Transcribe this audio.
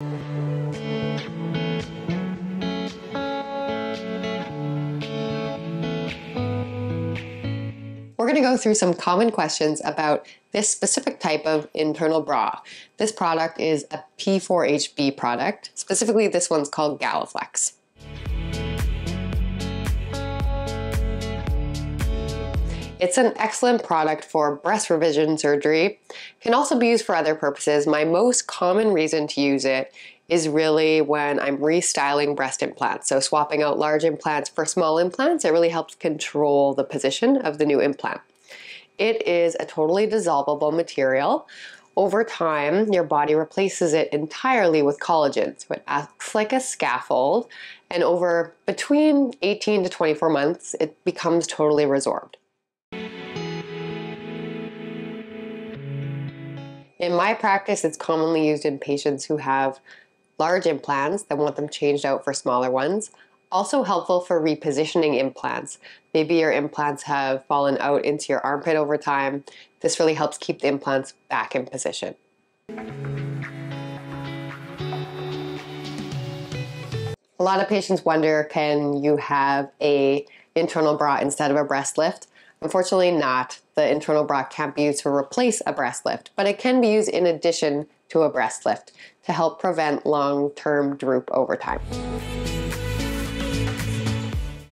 We're going to go through some common questions about this specific type of internal bra. This product is a P4HB product. Specifically, this one's called Galaflex. It's an excellent product for breast revision surgery. Can also be used for other purposes. My most common reason to use it is really when I'm restyling breast implants. So swapping out large implants for small implants, it really helps control the position of the new implant. It is a totally dissolvable material. Over time, your body replaces it entirely with collagen. So it acts like a scaffold, and over between 18 to 24 months, it becomes totally resorbed. In my practice, it's commonly used in patients who have large implants that want them changed out for smaller ones. Also helpful for repositioning implants. Maybe your implants have fallen out into your armpit over time. This really helps keep the implants back in position. A lot of patients wonder, can you have a internal bra instead of a breast lift? Unfortunately not. The internal bra can't be used to replace a breast lift, but it can be used in addition to a breast lift to help prevent long-term droop over time.